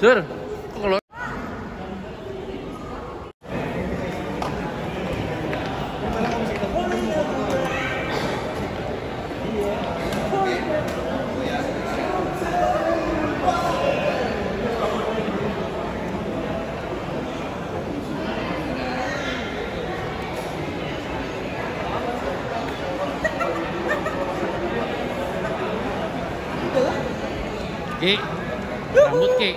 Sir, Ki, rambut Ki,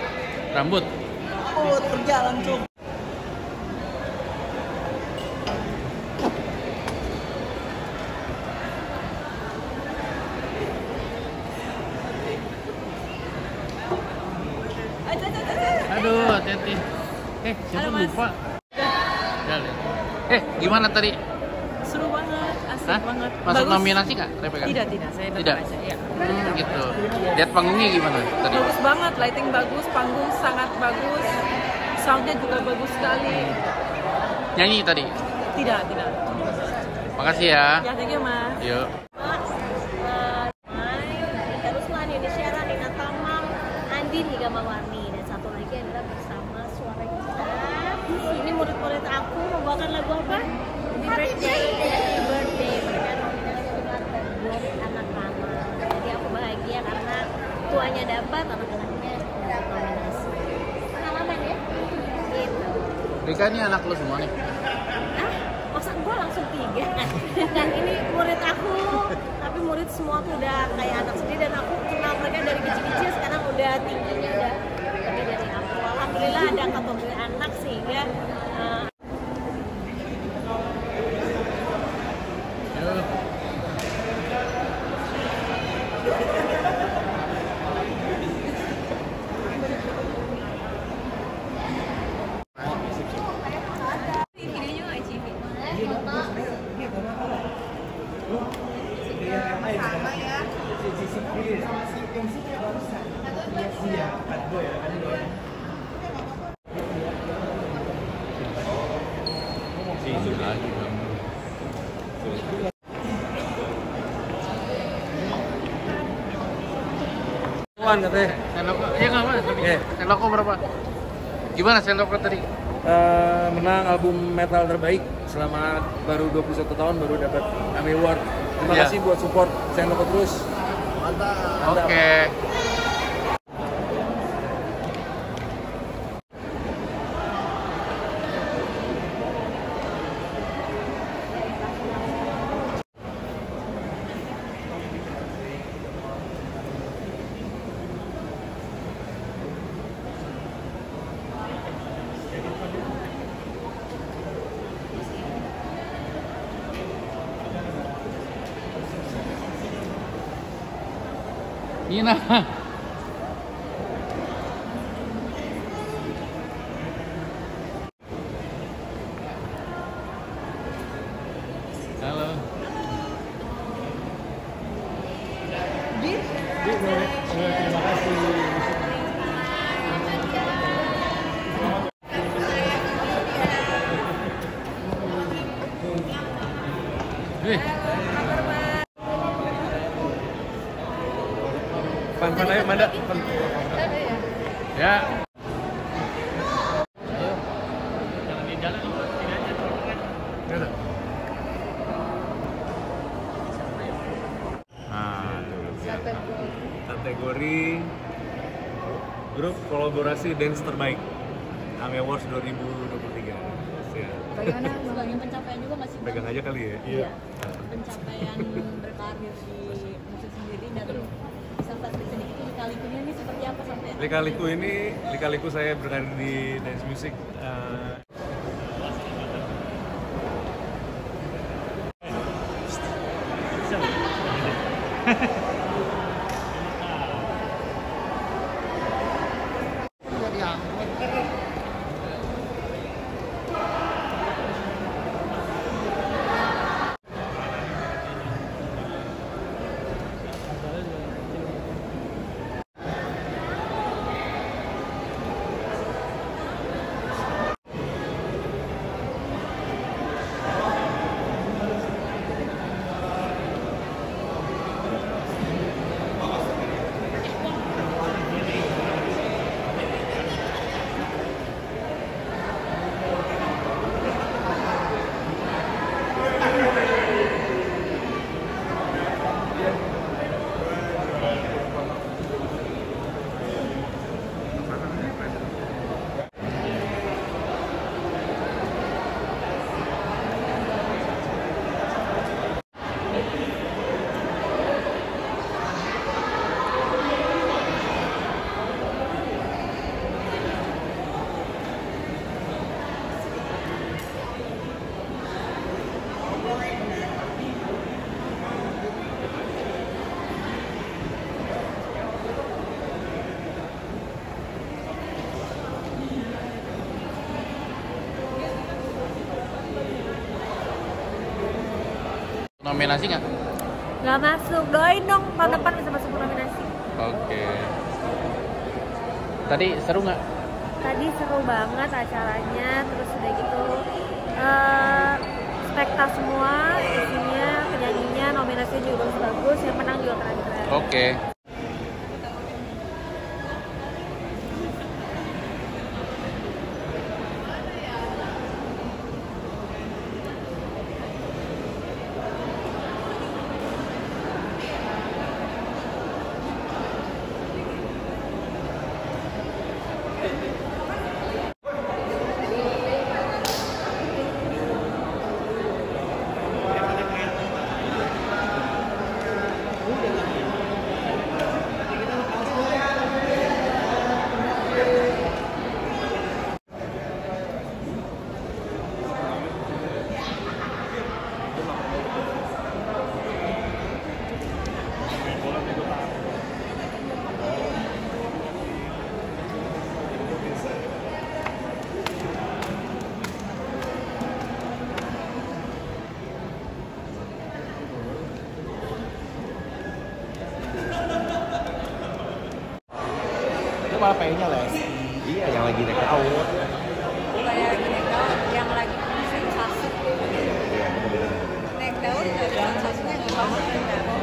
rambut. Oh, berjalan tuh. Aduh, hati-hati. Eh, siapa lupa? Jalan. Eh, gimana tadi? Asik Hah? banget. Masuk Bagus. nominasi kak, Rebecca? Tidak, tidak. Saya Tidak? aja. Ya. Hmm, gitu. Lihat panggungnya gimana tadi? Bagus banget, lighting bagus, panggung sangat bagus, soundnya juga bagus sekali. Nyanyi tadi. Tidak, tidak. Makasih ya. Ya, thank you, Mas. Yuk. Andin hingga Mawarni dan satu lagi adalah bersama suara kita. Ini murid-murid aku membawakan lagu apa? Happy Birthday, Happy Birthday. Mereka nominasi buat murid anak mama. Jadi aku bahagia karena tuanya dapat, anak-anaknya dapat nominasi. Pengalaman ya? Gitu. Rika ini anak lu semua nih. Ah, masa gue langsung tiga? Dan ini murid aku tapi murid semua tuh udah kayak anak sendiri dan aku kenal mereka dari kecil-kecil sekarang udah tingginya udah lebih dari aku alhamdulillah ada kategori anak sehingga Sendok, ya? Iya. Sendoknya berapa? Gimana sendoknya tadi? Eh, menang album metal terbaik selama baru 21 tahun baru dapat Grammy Award. Terima Iya. kasih buat support Sendoko terus. Mantap. Oke. Nina. Halo. Pan pan ayo Manda. Ya. Nah, kategori grup kolaborasi dance terbaik. AMI Awards 2023 ya. bagaimana? Sebagai pencapaian juga masih pegang aja kali ya. Iya. pencapaian Likaliku ini, Likaliku saya berkarir di dance music. Uh, Nominasi nggak? Nggak masuk, doain dong tahun depan bisa masuk nominasi. Oke. Tadi seru nggak? Tadi seru banget acaranya, terus udah gitu eh spektak semua, isinya, penyanyinya, nominasinya juga bagus, yang menang juga keren-keren. Oke. Itu malah pengennya les. Iya, yang lagi naik out. kayak yang lagi sensasi naik daun sensasinya nggak banget